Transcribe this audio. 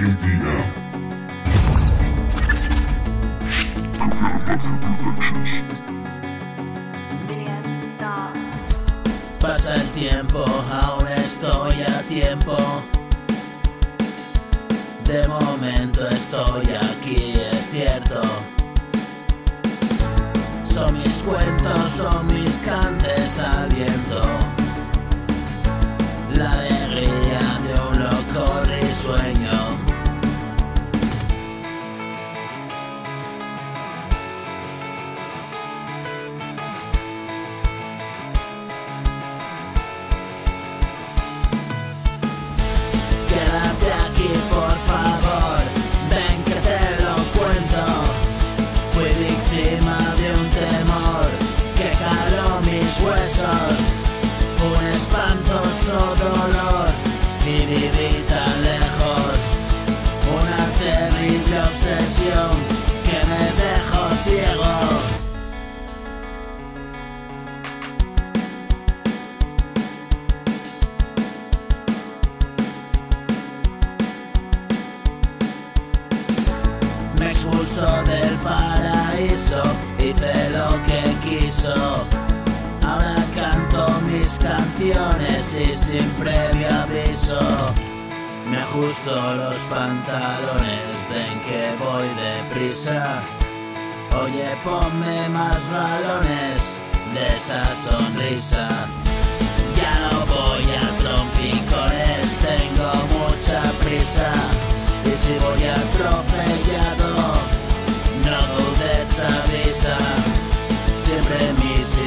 Argentina. Pasa el tiempo, aún estoy a tiempo. De momento estoy aquí, es cierto. Son mis cuentos, son mis mis huesos, un espantoso dolor y viví tan lejos. Una terrible obsesión que me dejó ciego. Me expulsó del paraíso, y sin previo aviso. Me ajusto los pantalones, ven que voy deprisa. Oye, ponme más galones de esa sonrisa. Ya no voy a trompicones, tengo mucha prisa. Y si voy atropellado, no dudes avisa. Siempre mis